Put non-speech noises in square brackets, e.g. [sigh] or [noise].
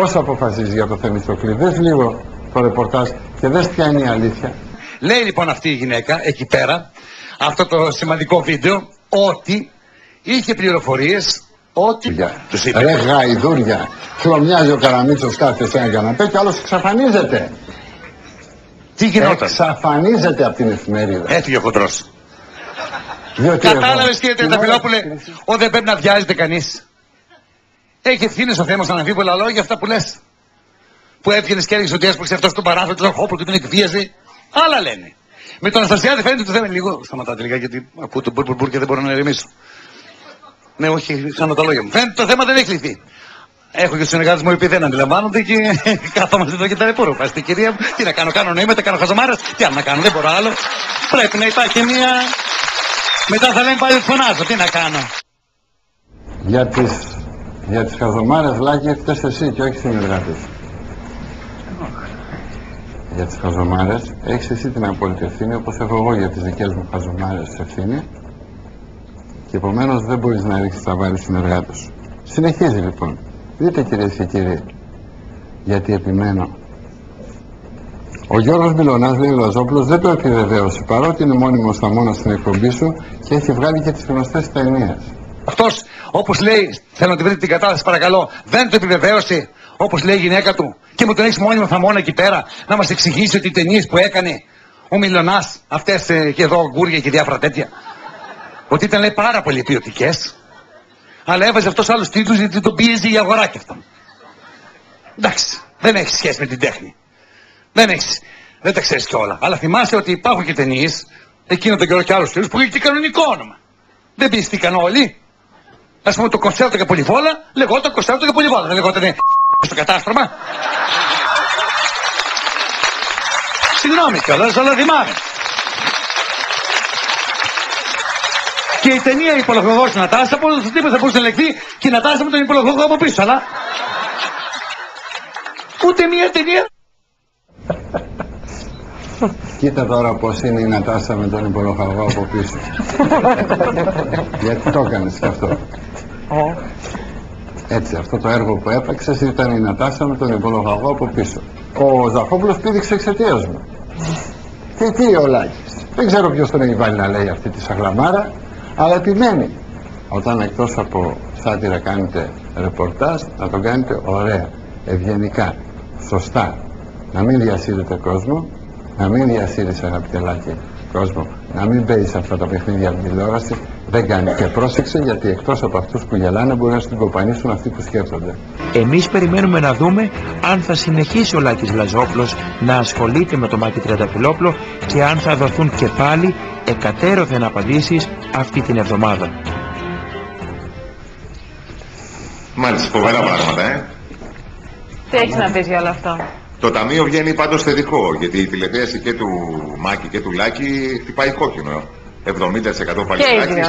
Πώς αποφασίζεις για το Θεμιστοκλή. Δες λίγο το ρεπορτάζ και δες ποια είναι η αλήθεια. Λέει λοιπόν αυτή η γυναίκα εκεί πέρα, αυτό το σημαντικό βίντεο, ότι είχε πληροφορίες ότι Για. τους είπε. Ρε γαϊδούρια. Χλωμιάζει ο Καραμίτσος κάθε σε ένα καναπέ και άλλος εξαφανίζεται. Τι γινόταν; Εξαφανίζεται από την εφημερίδα. Έφυγε ο χοντρός. Διότι εγώ- Κατάλαβες κύριε την Τρεταφυλόπουλε, ώρα- ότι δεν πρέπει να βιάζεται κανείς. Έχει ευθύνη ο Θέμος αναμφίβολα λόγια αυτά που λες. Που έβγαινες και έλεγες ότι έσπρωξε αυτός στον παράθυρο του Ζαχόπουλου και τον εκβίαζε. Άλλα λένε. Με τον Αναστασιάδη φαίνεται ότι δεν είναι λίγο. Σταματάτε λίγα γιατί ακούω τον μπουρ, μπουρ, μπουρ και δεν μπορώ να ερεμήσω. Ναι, όχι, χάνω τα λόγια μου. Φαίνεται το θέμα δεν έχει λυθεί. Έχω και συνεργάτες μου οι οποίοι δεν αντιλαμβάνονται και [laughs] κάθομαστε εδώ και τα ρεποροπα. Στην κυρία μου, τι να κάνω, κάνω νοήματα, κάνω χαζομάρες. Τι άλλο να κάνω, δεν μπορώ άλλο. Πρέπει να υπάρχει μια. Μετά θα λένε πάλι ότι φωνάζω, τι να κάνω. Για τις, για τις χαζομάρες Λάκη φταίς εσύ και όχι συνεργάτες. Για τις χαζομάρες έχεις εσύ την απόλυτη ευθύνη όπως έχω εγώ για τις δικές μου χαζομάρες ευθύνη και επομένως δεν μπορείς να ρίξεις τα βάρη συνεργάτες σου. Συνεχίζει λοιπόν. Δείτε κυρίες και κύριοι γιατί επιμένω. Ο Γιώργος Μιλωνάς, λέει ο Λαζόπουλος, δεν το επιβεβαίωσε παρότι είναι μόνιμος στα μόνα στην εκπομπή σου και έχει βγάλει και τις γνωστές ταινίες. Αυτός, όπως λέει, θέλω να τη βρείτε την κατάσταση, παρακαλώ, δεν το επιβεβαίωσε, όπως λέει η γυναίκα του, και μου τον έχεις μόνιμο θαμώνα εκεί πέρα, να μας εξηγήσει ότι οι ταινίες που έκανε ο Μιλονάς, αυτές και εδώ γκούρια και διάφορα τέτοια, ότι ήταν λέει πάρα πολύ ποιοτικές, αλλά έβαζε αυτός άλλους τίτλους γιατί τον πίεζε η αγορά και αυτόν. Εντάξει, δεν έχει σχέση με την τέχνη. Δεν έχεις. Δεν τα ξέρεις κιόλα. Αλλά θυμάσαι ότι υπάρχουν και ταινίες, εκείνο τον καιρό και άλλους τίτλου, που είχε και κανονικό όνομα. Δεν πιστήκαν όλοι. Α πούμε το κονσέρτο για πολυβόλα λεγόταν κονσέρτο για πολυβόλα. Δεν λεγόταν στο κατάστρωμα. Συγγνώμη κιόλας, αλλά θυμάμαι. Και η ταινία υπολογογός στην Νατάσα, πώ του τύπου θα μπορούσε να λεχθεί και η Νατάσα με τον υπολογογό από πίσω, αλλά. Ούτε μία ταινία. Κοίτα τώρα πως είναι η Νατάσα με τον υπολογαγό από πίσω. [laughs] Γιατί το έκανες και αυτό; Έτσι, αυτό το έργο που έπαιξες ήταν η Νατάσα με τον υπολογαγό από πίσω. Ο Ζαχόπουλος πήδηξε εξαιτίας μου. Και τι ο Λάκης. Δεν ξέρω ποιος τον έχει βάλει να λέει αυτή τη σαγλαμάρα, αλλά επιμένει. Όταν εκτός από σάτυρα κάνετε ρεπορτάζ, να το κάνετε ωραία, ευγενικά, σωστά. Να μην διασύρετε κόσμο, να μην διασύρεις αγαπητέ Λάκη κόσμο, να μην παίζει αυτά τα παιχνίδια από την τηλεόραση, δεν κάνει. Και πρόσεξε γιατί εκτός από αυτούς που γελάνε μπορεί να στην κοπανίσουν αυτοί που σκέφτονται. Εμείς περιμένουμε να δούμε αν θα συνεχίσει ο Λάκης Λαζόπουλος να ασχολείται με το Μάκη Τριανταφυλόπουλο και αν θα δοθούν και πάλι εκατέρωθεν απαντήσεις αυτή την εβδομάδα. Μάλιστα, φοβερά πράγματα, ε. Τι έχεις να πεις για όλο αυτό; Το ταμείο βγαίνει πάντως θετικό, γιατί η τηλεθέαση και του Μάκη και του Λάκη χτυπάει κόκκινο. 70% Και οι παλιράκι, δύο.